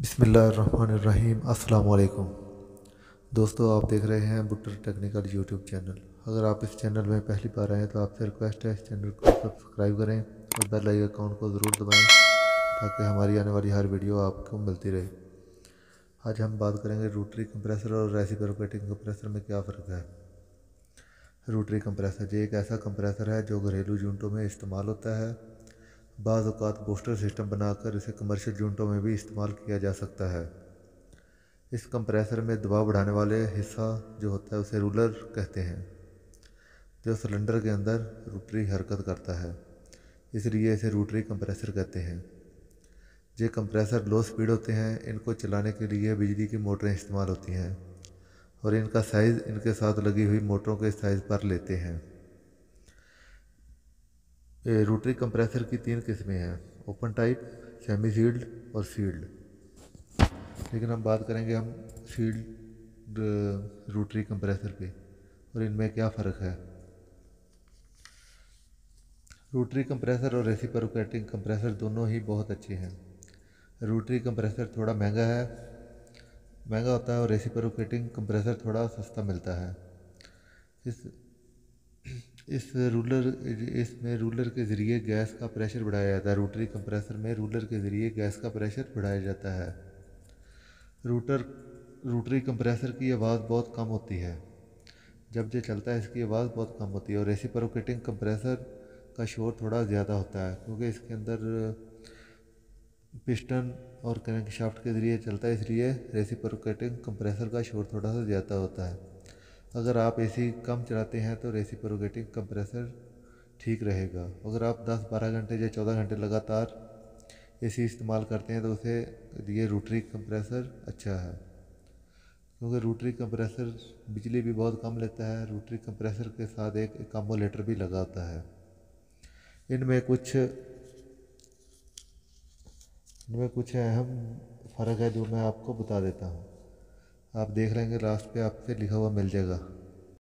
बिसमीम अस्सलाम दोस्तों, आप देख रहे हैं बुटर टेक्निकल यूट्यूब चैनल। अगर आप इस चैनल में पहली बार आए तो आपसे रिक्वेस्ट है, इस चैनल को सब्सक्राइब करें और बेल आइकन अकाउंट को ज़रूर दबाएँ, ताकि हमारी आने वाली हर वीडियो आपको मिलती रहे। आज हम बात करेंगे रोटरी कंप्रेसर और रेसिप्रोकेटिंग कंप्रेसर में क्या फ़र्क है। रोटरी कंप्रेसर, ये एक ऐसा कंप्रेसर है जो घरेलू यूनिटों में इस्तेमाल होता है बाज़ात बूस्टर सिस्टम बनाकर इसे कमर्शियल यूनिटों में भी इस्तेमाल किया जा सकता है। इस कंप्रेसर में दबाव बढ़ाने वाले हिस्सा जो होता है उसे रूलर कहते हैं, जो सिलेंडर के अंदर रोटरी हरकत करता है। इसलिए इसे रोटरी कंप्रेसर कहते हैं। ये कंप्रेसर लो स्पीड होते हैं, इनको चलाने के लिए बिजली की मोटरें इस्तेमाल होती हैं और इनका साइज़ इनके साथ लगी हुई मोटरों के साइज़ पर लेते हैं। रोटरी कंप्रेसर की तीन किस्में हैं ओपन टाइप सेमी सील्ड और सील्ड लेकिन हम बात करेंगे हम सील्ड रोटरी कंप्रेसर पे, और इनमें क्या फ़र्क है? रोटरी कंप्रेसर और रेसिप्रोकेटिंग कंप्रेसर दोनों ही बहुत अच्छे हैं। रोटरी कंप्रेसर थोड़ा महँगा है, महँगा होता है और रेसिप्रोकेटिंग कंप्रेसर थोड़ा सस्ता मिलता है। इस इस रूलर, इसमें रूलर के ज़रिए गैस का प्रेशर बढ़ाया जाता है। रोटरी कंप्रेसर में रूलर के ज़रिए गैस का प्रेशर बढ़ाया जाता है। रूटर, रोटरी कंप्रेसर की आवाज़ बहुत कम होती है। जब ये चलता है, इसकी आवाज़ बहुत कम होती है और रेसिप्रोकेटिंग कंप्रेसर का शोर थोड़ा ज़्यादा होता है, क्योंकि इसके अंदर पिस्टन और क्रैंक शाफ्ट के ज़रिए चलता है, इसलिए रेसिप्रोकेटिंग कंप्रेसर का शोर थोड़ा सा ज़्यादा होता है। अगर आप एसी कम चलाते हैं तो रेसिप्रोकेटिंग कंप्रेसर ठीक रहेगा। अगर आप 10-12 घंटे या 14 घंटे लगातार एसी इस्तेमाल करते हैं तो उसे ये रोटरी कंप्रेसर अच्छा है। क्योंकि रोटरी कंप्रेसर बिजली भी बहुत कम लेता है रोटरी कंप्रेसर के साथ एक कामोलेटर भी लगा होता है। इनमें कुछ इनमें कुछ अहम फ़र्क है जो मैं आपको बता देता हूँ। आप देख लेंगे लास्ट पे आपसे लिखा हुआ मिल जाएगा।